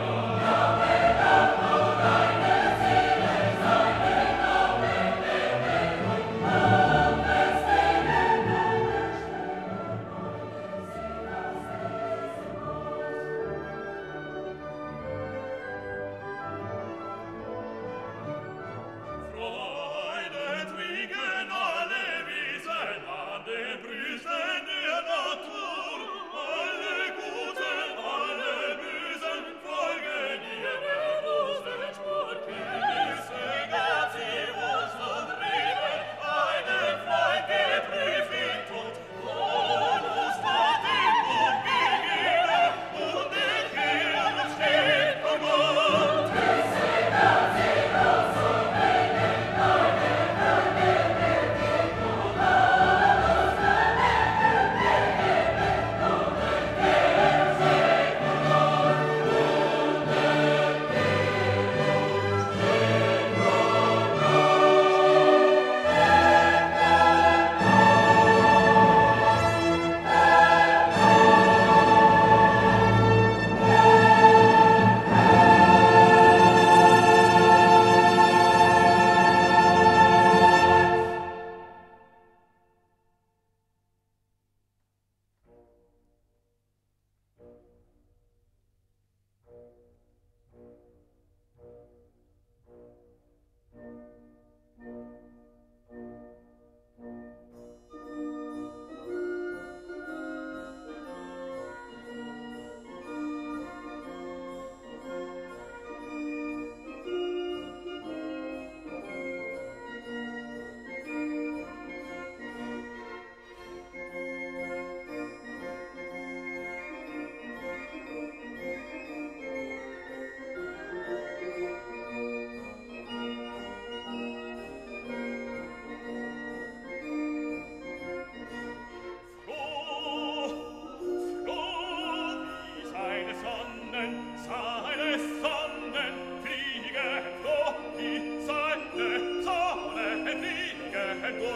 Amen.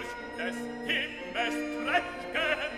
durch des Himmels Trächke